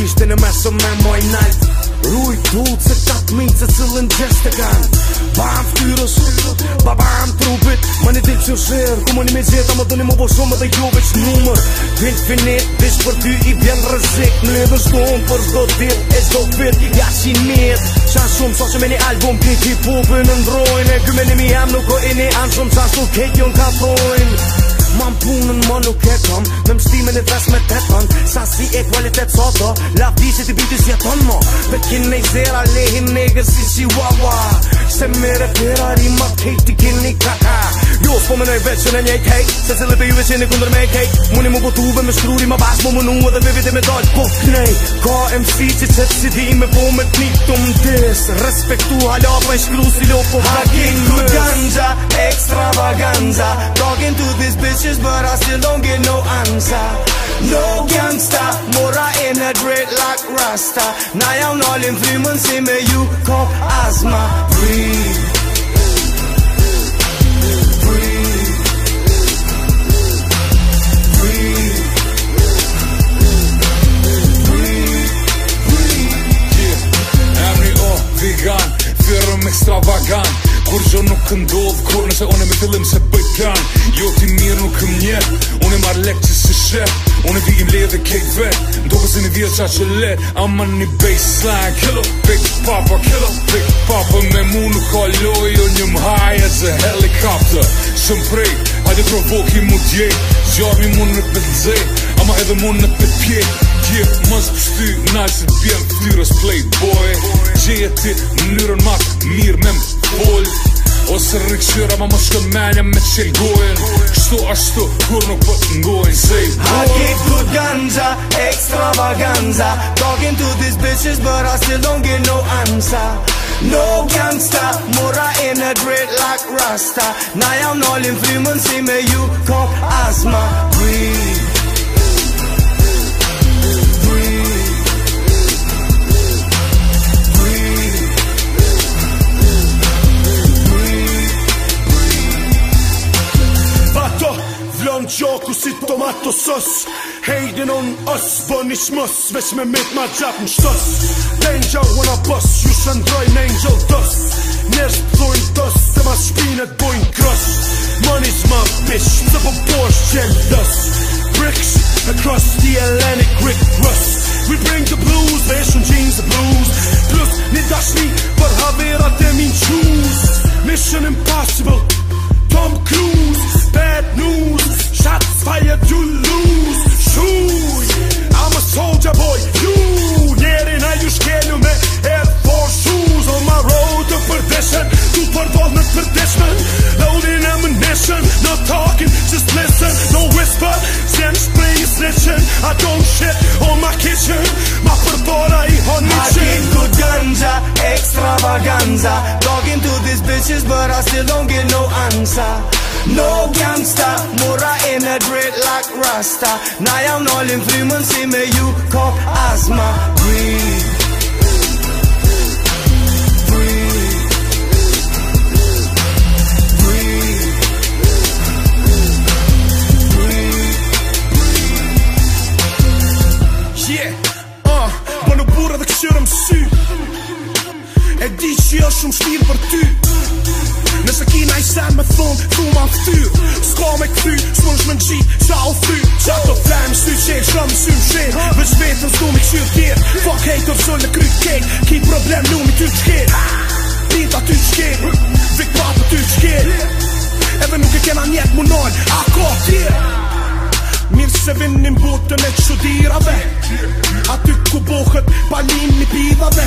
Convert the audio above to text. bishte në meso me moj nalt Ruj tullë se tatë minë se cilën gjesht të kanë Bam ftyrës, babam trupit Më një dilë që shërë, ku më një me gjitha Më dëni më bo shumë dhe jo veç numër Vind finit, vish për ty i bjen rëzik Në edhe shdojnë për shdo dit e shdo fit Ja që i mit, qa shumë sa që me një album Kik i pupin në ndrojnë E kymeni mi jam nuk o e një anë shumë Qa shumë kejtion ka thojnë Mam punën më nuk e kom Në mshtimin e vesh me të ton Sa si e kvalitet soto La di që ti biti si jeton mo Pekin e i zera lehin negër si Chihuahua Se mere Ferrari ma kejti kini kaka Jos po më nëjë veç që në njëj kej Se se lepe juve që në kundër me kej Muni mu botuve me shkruri ma bashkë Mu më nua dhe bevit e me dojt Po të MC që që të si di me po me të një të më des Respektu hala po e shkru si lo po Hagin ku ganja Extravaganza Talking to these bitches but I still don't get no answer No gangsta Mora e në dread like Rasta Na jam nalim frimën si me ju kom asma Breathe firëm ekstravagant Kur gjo nuk këndodh kur nëse unë me fillim se bëj plan Jo ti mirë nuk këm një, unë e marr lek që si shep Unë e vi im leje dhe kejt vet, ndo kësi një vjet qa që le I'm një baseline, kill up, big papa, kill up, big papa Me mu nuk ka loj, o jo një mhaj e zë helikopter Shëm prej, hajde provoki mu djej Zjarmi mu në pëtë zej, ama edhe mu në pëtë pjej Yeah, must bestuur nice en bien vuur playboy Gjeti mënyrën matë mirë me më folë Ose rikëshyra ma më shkë menja me qelgojen Kështu ashtu kur nuk po të ngojnë Say boy I get good ganja, extravaganza Talking to these bitches but I still don't get no answer No gangster, mora in a dread like Rasta Now I'm all in free man, see me you call asthma Breathe tomat och sås on us, var nicht muss Wäsch mir mit ma Jappen Danger when I bust, you send drein angel dust Nerst so in dust, my a spinet boin cross Money's my bitch, the a Porsche dust Bricks across the Atlantic, Rick Russ We bring the blues, wäsch jeans the blues no talking, just listen, no whisper, then spring I don't shit on my kitchen, my per thought I on kitchen. good ganja, extravaganza. Talking to these bitches, but I still don't get no answer. No gangsta, mora in a dread like Rasta. Now I'm all in three months, see me, you cop asthma. Breathe. E di që jo shumë shtirë për ty Nëse ki na i sen me thunë, ku ma në këtyr S'ko me këthy, s'mon është me në qitë, qa u thy Qa të flemë, s'y qej, shëmë, s'y më shen Vëq vetën s'ku me këshirë tjerë Fuck hate, të vëzullë në kryt kek Ki problem në umi ty qkej Pinta ty qkej, vik papë ty qkej Edhe nuk e kena njetë munon, a ka tjerë Mirë se vinë një mbutën e qudirave Aty ku bohët, palin një pivave